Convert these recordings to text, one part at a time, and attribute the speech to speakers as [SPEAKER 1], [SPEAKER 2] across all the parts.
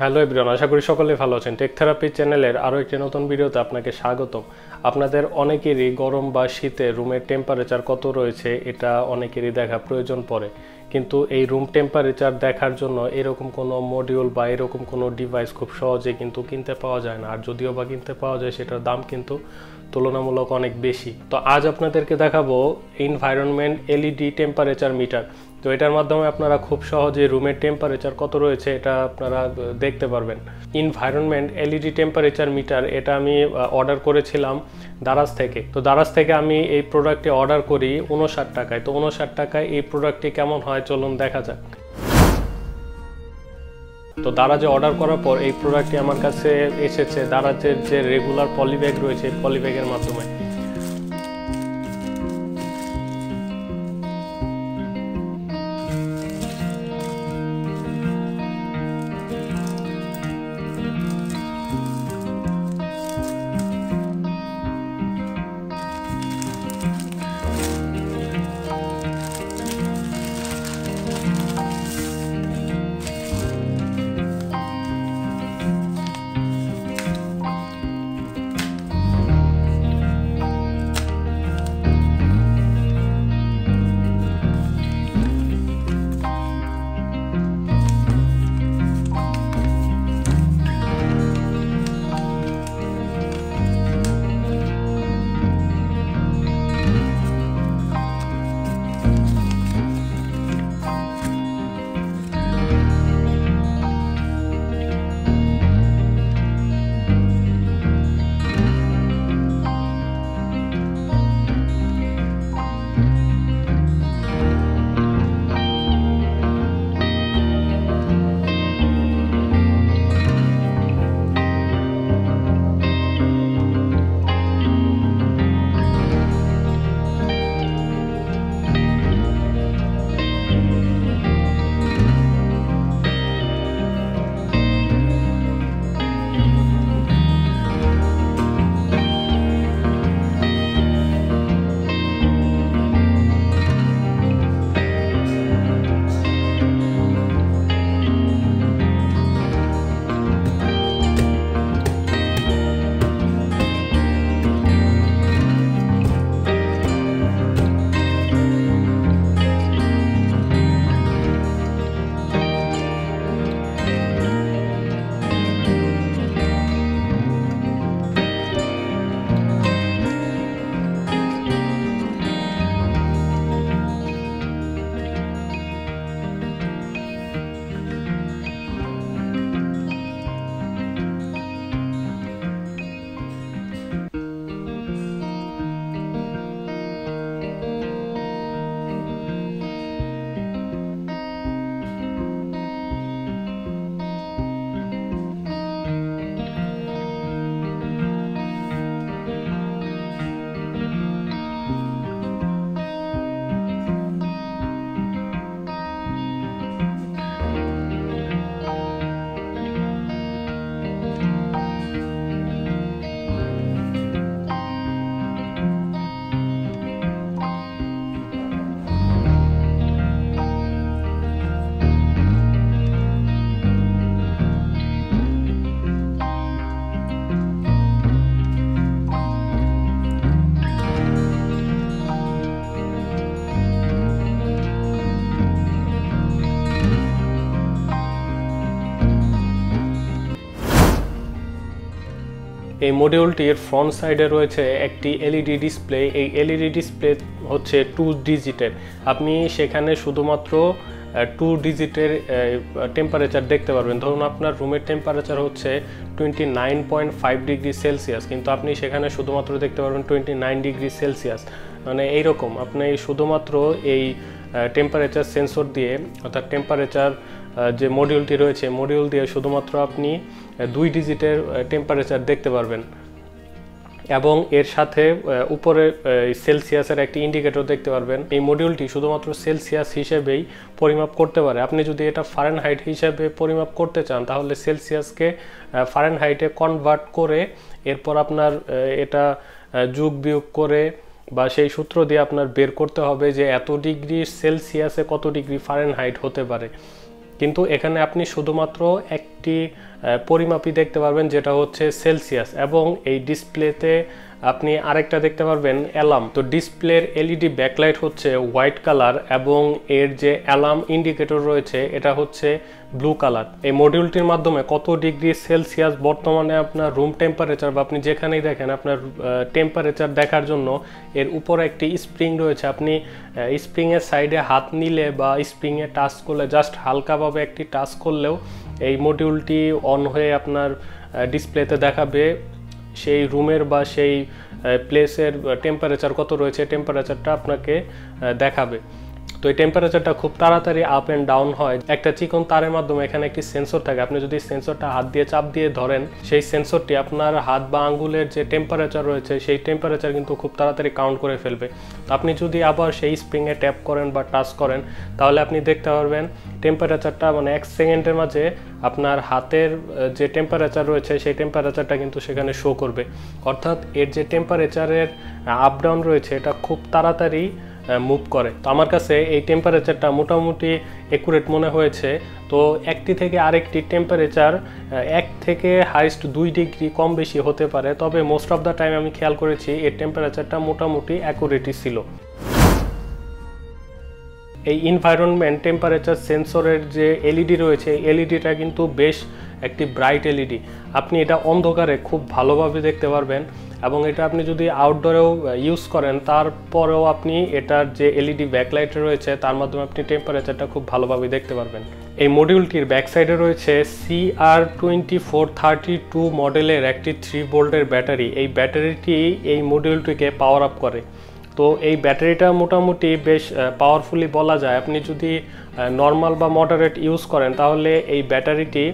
[SPEAKER 1] Hello everyone, আশা করি সকলে ভালো আছেন। টেক থেরাপি চ্যানেলের আরও একটি নতুন ভিডিওতে আপনাকে স্বাগতম। আপনাদের অনেকেরই গরম বা শীতে রুমের টেম্পারেচার কত রয়েছে, এটা অনেকেরই দেখা প্রয়োজন পড়ে। কিন্তু এই রুম টেম্পারেচার দেখার জন্য এরকম কোনো মডিউল বা এরকম কোনো ডিভাইস খুব সহজে কিন্তু কিনতে পাওয়া যায় না। আর যদিও বা কিনতে পাওয়া যায়, সেটার দাম কিন্তু তুলনামূলক অনেক বেশি। তো আজ আপনাদেরকে দেখাবো এনভায়রনমেন্ট এলইডি টেম্পারেচার মিটার তো এটার মাধ্যমে আপনারা খুব সহজে রুমের টেম্পারেচার কত রয়েছে এটা আপনারা দেখতে পারবেন। ইনভায়রনমেন্ট এলইডি টেম্পারেচার মিটার এটা আমি অর্ডার করেছিলাম দারাজ থেকে। তো দারাজ থেকে আমি এই প্রোডাক্টটি অর্ডার করি উনষাট টাকায়। তো উনষাট টাকায় এই প্রোডাক্টটি কেমন হয় চলুন দেখা যাক। তো দারাজে অর্ডার করার পর এই প্রোডাক্টটি আমার কাছে এসেছে। দারাজের যে রেগুলার পলিব্যাগ রয়েছে পলিব্যাগের মাধ্যমে। এই মডিউলটির ফ্রন্ট সাইডে রয়েছে একটি এলইডি ডিসপ্লে এই এলইডি ডিসপ্লে হচ্ছে টু ডিজিটের আপনি সেখানে শুধুমাত্র টু ডিজিটের টেম্পারেচার দেখতে পারবেন। ধরুন আপনার রুমের টেম্পারেচার হচ্ছে twenty nine point five degree Celsius কিন্তু আপনি সেখানে শুধুমাত্র দেখতে পারবেন টোয়েন্টি নাইন ডিগ্রি সেলসিয়াস মানে এইরকম, আপনি শুধুমাত্র এই টেম্পারেচার সেন্সর দিয়ে, অর্থাৎ টেম্পারেচার যে মডিউলটি রয়েছে মডিউল দিয়ে শুধুমাত্র আপনি দুই ডিজিটের টেম্পারেচার দেখতে পারবেন। এবং এর সাথে উপরে সেলসিয়াসের একটি ইন্ডিকেটর দেখতে পারবেন। এই মডিউলটি শুধুমাত্র সেলসিয়াস হিসেবেই পরিমাপ করতে পারে। আপনি যদি এটা ফারেনহাইট হিসেবে পরিমাপ করতে চান, তাহলে সেলসিয়াসকে ফারেনহাইটে কনভার্ট করে এরপর আপনার এটা যুগ বিয়োগ করে বা সেই সূত্র দিয়ে আপনার বের করতে হবে যে এত ডিগ্রি সেলসিয়াসে কত ডিগ্রি ফারেনহাইট হতে পারে। কিন্তু এখানে আপনি শুধুমাত্র একটি পরিমাপি দেখতে পারবেন যেটা হচ্ছে সেলসিয়াস এবং এই ডিসপ্লেতে আপনি আরেকটা দেখতে পারবেন, অ্যালার্ম। তো ডিসপ্লের এলইডি ব্যাকলাইট হচ্ছে হোয়াইট কালার এবং এর যে অ্যালার্ম ইন্ডিকেটর রয়েছে, এটা হচ্ছে ব্লু কালার। এই মডিউলটির মাধ্যমে কত ডিগ্রি সেলসিয়াস বর্তমানে আপনার রুম টেম্পারেচার বা আপনি যেখানেই দেখেন আপনার টেম্পারেচার দেখার জন্য এর উপরে একটি স্প্রিং রয়েছে। আপনি স্প্রিংয়ের সাইডে হাত নিলে বা স্প্রিংয়ে টাচ করলে, জাস্ট হালকাভাবে একটি টাচ করলেও এই মডিউলটি অন হয়ে আপনার ডিসপ্লেতে দেখাবে। সেই রুমের বা সেই প্লেসের টেম্পারেচার কত রয়েছে টেম্পারেচারটা আপনাকে দেখাবে। তো এই টেম্পারেচারটা খুব তাড়াতাড়ি আপ অ্যান্ড ডাউন হয়। একটা চিকন তারের মাধ্যমে এখানে একটি সেন্সর থাকে। আপনি যদি সেন্সরটা হাত দিয়ে চাপ দিয়ে ধরেন, সেই সেন্সরটি আপনার হাত বা আঙ্গুলের যে টেম্পারেচার রয়েছে, সেই টেম্পারেচার কিন্তু খুব তাড়াতাড়ি কাউন্ট করে ফেলবে। তো আপনি যদি আবার সেই স্প্রিংয়ে ট্যাপ করেন বা টাচ করেন, তাহলে আপনি দেখতে পারবেন টেম্পারেচারটা মানে এক সেকেন্ডের মাঝে আপনার হাতের যে টেম্পারেচার রয়েছে, সেই টেম্পারেচারটা কিন্তু সেখানে শো করবে। অর্থাৎ এর যে টেম্পারেচারের আপ ডাউন রয়েছে, এটা খুব তাড়াতাড়ি মুভ করে। তো আমার কাছে এই টেম্পারেচারটা মোটামুটি একুরেট মনে হয়েছে। তো একটি থেকে আরেকটি টেম্পারেচার এক থেকে হাইস্ট দুই ডিগ্রি কম বেশি হতে পারে। তবে মোস্ট অফ দ্য টাইম আমি খেয়াল করেছি এর টেম্পারেচারটা মোটামুটি অ্যাকুরেটই ছিল। এই ইনভায়রনমেন্ট টেম্পারেচার সেন্সরের যে এলইডি রয়েছে এলইডিটা কিন্তু বেশ একটি ব্রাইট এলইডি আপনি এটা অন্ধকারে খুব ভালোভাবে দেখতে পারবেন। এবং এটা আপনি যদি আউটডোরেও ইউজ করেন, তারপরেও আপনি এটার যে এলইডি ব্যাকলাইট রয়েছে, তার মাধ্যমে আপনি টেম্পারেচারটা খুব ভালোভাবে দেখতে পারবেন। এই মডিউলটির ব্যাক সাইডে রয়েছে CR twenty four thirty two মডেলের একটি থ্রি ভোল্টের ব্যাটারি এই ব্যাটারিটি এই মডিউলটিকে পাওয়ার আপ করে। তো এই ব্যাটারিটা মোটামুটি বেশ পাওয়ারফুলি বলা যায়। আপনি যদি নর্মাল বা মডারেট ইউজ করেন, তাহলে এই ব্যাটারিটি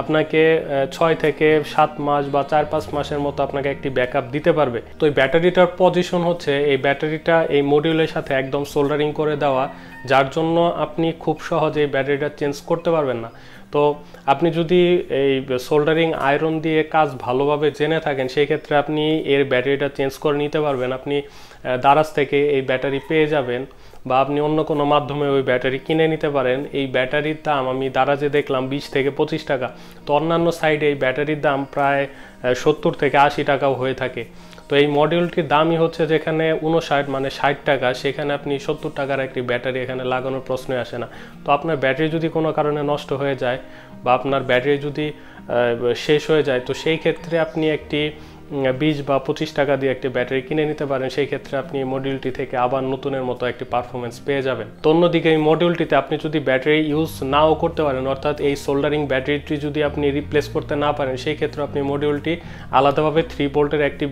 [SPEAKER 1] আপনাকে ছয় থেকে সাত মাস বা চার পাঁচ মাসের মতো আপনাকে একটি ব্যাকআপ দিতে পারবে। তো এই ব্যাটারিটার পজিশন হচ্ছে, এই ব্যাটারিটা এই মডিউলের সাথে একদম সোল্ডারিং করে দেওয়া, যার জন্য আপনি খুব সহজে এই ব্যাটারিটা চেঞ্জ করতে পারবেন না। তো আপনি যদি এই সোল্ডারিং আয়রন দিয়ে কাজ ভালোভাবে জেনে থাকেন, সেই ক্ষেত্রে আপনি এর ব্যাটারিটা চেঞ্জ করে নিতে পারবেন। আপনি দারাজ থেকে এই ব্যাটারি পেয়ে যাবেন। বা আপনি অন্য কোনো মাধ্যমে ওই ব্যাটারি কিনে নিতে পারেন, এই ব্যাটারির দাম আমি দারাজে দেখলাম বিশ থেকে পঁচিশ টাকা। তো অন্যান্য সাইডে এই ব্যাটারির দাম প্রায় সত্তর থেকে আশি টাকাও হয়ে থাকে। তো এই মডিউলটির দামই হচ্ছে যেখানে উনষাট মানে ষাট টাকা, সেখানে আপনি সত্তর টাকার একটি ব্যাটারি এখানে লাগানোর প্রশ্নই আসে না। তো আপনার ব্যাটারি যদি কোনো কারণে নষ্ট হয়ে যায় বা আপনার ব্যাটারি যদি শেষ হয়ে যায়, তো সেই ক্ষেত্রে আপনি একটি বিশ বা পঁচিশ টাকা দিয়ে একটি ব্যাটারি কিনে নিতে পারেন, সেই ক্ষেত্রে আপনি এই মডিউলটি থেকে আবার নতুনের মতো একটি পারফরমেন্স পেয়ে যাবেন। তো অন্যদিকে এই মডিউলটিতে আপনি যদি ব্যাটারি ইউজ নাও করতে পারেন, অর্থাৎ এই সোল্ডারিং ব্যাটারিটি যদি আপনি রিপ্লেস করতে না পারেন, সেই ক্ষেত্রে আপনি মডিউলটি আলাদাভাবে থ্রি ভোল্টের একটি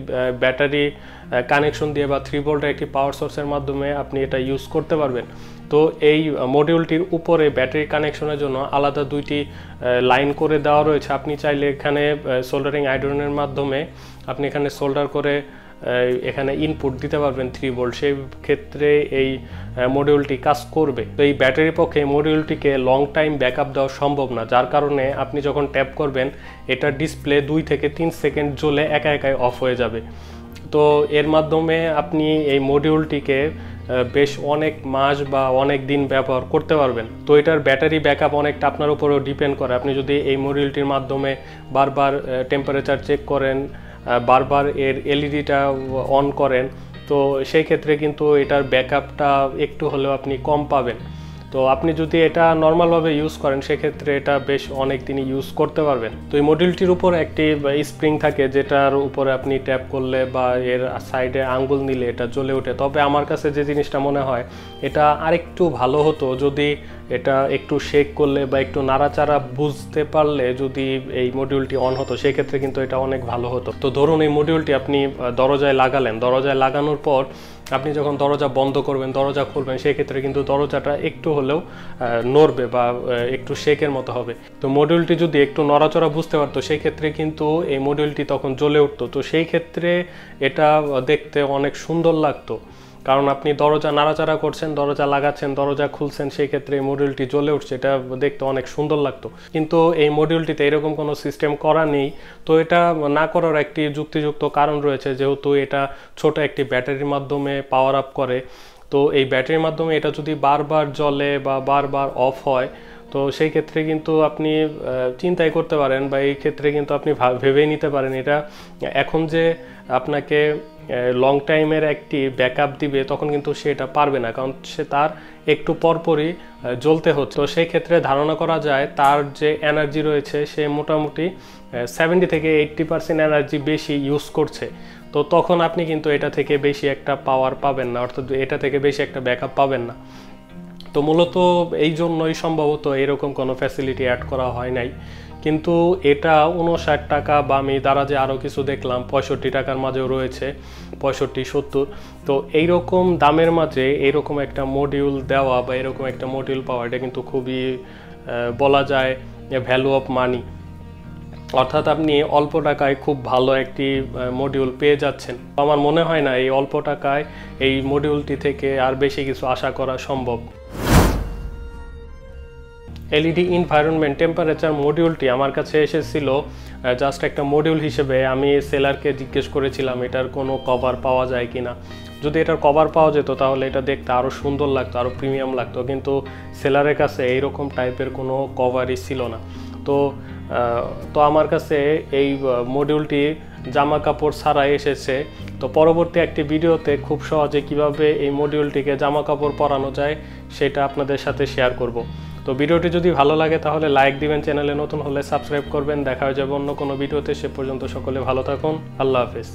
[SPEAKER 1] ব্যাটারি কানেকশন দিয়ে বা থ্রি ভোল্টের একটি পাওয়ার সোর্সের মাধ্যমে আপনি এটা ইউজ করতে পারবেন। তো এই মডিউলটির উপরে ব্যাটারি কানেকশনের জন্য আলাদা দুইটি লাইন করে দেওয়া রয়েছে। আপনি চাইলে এখানে সোল্ডারিং আইডনের মাধ্যমে আপনি এখানে সোল্ডার করে এখানে ইনপুট দিতে পারবেন থ্রি ভোল্ট সেই ক্ষেত্রে এই মডিউলটি কাজ করবে। তো এই ব্যাটারির পক্ষে মডিউলটিকে লং টাইম ব্যাকআপ দেওয়া সম্ভব না। যার কারণে আপনি যখন ট্যাপ করবেন, এটা ডিসপ্লে দুই থেকে তিন সেকেন্ড জ্বলে একা একাই অফ হয়ে যাবে। তো এর মাধ্যমে আপনি এই মডিউলটিকে বেশ অনেক মাস বা অনেক দিন ব্যবহার করতে পারবেন। তো এটার ব্যাটারি ব্যাকআপ অনেকটা আপনার উপরেও ডিপেন্ড করে। আপনি যদি এই মডিউলটির মাধ্যমে বারবার টেম্পারেচার চেক করেন বারবার এর এলইডিটা অন করেন, তো সেই ক্ষেত্রে কিন্তু এটার ব্যাকআপটা একটু হলেও আপনি কম পাবেন। তো আপনি যদি এটা নর্মালভাবে ইউজ করেন, সেক্ষেত্রে এটা বেশ অনেক দিনই ইউজ করতে পারবেন। তো এই মডিউলটির উপর একটি স্প্রিং থাকে, যেটার উপরে আপনি ট্যাপ করলে বা এর সাইডে আঙ্গুল নিলে এটা জ্বলে ওঠে। তবে আমার কাছে যে জিনিসটা মনে হয়, এটা আরেকটু ভালো হতো যদি এটা একটু শেক করলে বা একটু নাড়াচাড়া বুঝতে পারলে যদি এই মডিউলটি অন হতো, সেক্ষেত্রে কিন্তু এটা অনেক ভালো হতো। তো ধরুন এই মডিউলটি আপনি দরজায় লাগালেন, দরজায় লাগানোর পর আপনি যখন দরজা বন্ধ করবেন, দরজা খুলবেন, সেক্ষেত্রে কিন্তু দরজাটা একটু হলেও নড়বে বা একটু শেকের মতো হবে। তো মডিউলটি যদি একটু নড়াচড়া বুঝতে পারতো সেই ক্ষেত্রে কিন্তু এই মডিউলটি তখন জ্বলে উঠতো। তো সেই ক্ষেত্রে এটা দেখতে অনেক সুন্দর লাগতো। কারণ আপনি দরজা নাড়াচাড়া করছেন, দরজা লাগাচ্ছেন, দরজা খুলছেন, সেই ক্ষেত্রে এই মডিউলটি জ্বলে উঠছে। এটা দেখতে অনেক সুন্দর লাগতো। কিন্তু এই মডিউলটিতে এরকম কোনো সিস্টেম করা নেই। তো এটা না করার একটি যুক্তিযুক্ত কারণ রয়েছে, যেহেতু এটা ছোট একটি ব্যাটারির মাধ্যমে পাওয়ার আপ করে। তো এই ব্যাটারির মাধ্যমে এটা যদি বারবার জ্বলে বা বারবার অফ হয় তো সেই ক্ষেত্রে কিন্তু আপনি চিন্তাই করতে পারেন বা এই ক্ষেত্রে কিন্তু আপনি ভাব- ভেবেই নিতে পারেন। এটা এখন যে আপনাকে লং টাইমের একটি ব্যাকআপ দিবে, তখন কিন্তু সে এটা পারবে না। কারণ সে তার একটু পরপরই জ্বলতে হচ্ছে। তো সেই ক্ষেত্রে ধারণা করা যায়, তার যে এনার্জি রয়েছে, সে মোটামুটি সেভেন্টি থেকে এইট্টি পার্সেন্ট এনার্জি বেশি ইউজ করছে। তো তখন আপনি কিন্তু এটা থেকে বেশি একটা পাওয়ার পাবেন না। অর্থাৎ এটা থেকে বেশি একটা ব্যাকআপ পাবেন না। তো মূলত এই জন্যই সম্ভবত এরকম কোনো ফ্যাসিলিটি অ্যাড করা হয় নাই। কিন্তু এটা উনষাট টাকা বা আমি দ্বারা যে আরও কিছু দেখলাম, পঁয়ষট্টি টাকার মাঝেও রয়েছে, পঁয়ষট্টি, সত্তর। তো এইরকম দামের মাঝে এরকম একটা মডিউল দেওয়া বা এরকম একটা মডিউল পাওয়া, এটা কিন্তু খুবই বলা যায় ভ্যালু অফ মানি অর্থাৎ আপনি অল্প টাকায় খুব ভালো একটি মডিউল পেয়ে যাচ্ছেন। আমার মনে হয় না এই অল্প টাকায় এই মডিউলটি থেকে আর বেশি কিছু আশা করা সম্ভব। এলইডি ইনভায়রনমেন্ট টেম্পারেচার মডিউলটি আমার কাছে এসেছিল জাস্ট একটা মডিউল হিসেবে। আমি সেলারকে জিজ্ঞেস করেছিলাম, এটার কোনো কভার পাওয়া যায় কি না যদি এটার কভার পাওয়া যেত, তাহলে এটা দেখতে আরও সুন্দর লাগতো আরও প্রিমিয়াম লাগতো। কিন্তু সেলারের কাছে এইরকম টাইপের কোনো কভারই ছিল না। তো তো আমার কাছে এই মডিউলটি জামা কাপড় ছাড়াই এসেছে। তো পরবর্তী একটি ভিডিওতে খুব সহজে কীভাবে এই মডিউলটিকে জামা কাপড় পরানো যায়, সেটা আপনাদের সাথে শেয়ার করব। তো ভিডিওটি যদি ভালো লাগে তাহলে লাইক দিবেন, চ্যানেলে নতুন হলে সাবস্ক্রাইব করবেন। দেখা হয়ে যাবে অন্য কোনো ভিডিওতে। সে পর্যন্ত সকলে ভালো থাকুন। আল্লাহ হাফেজ।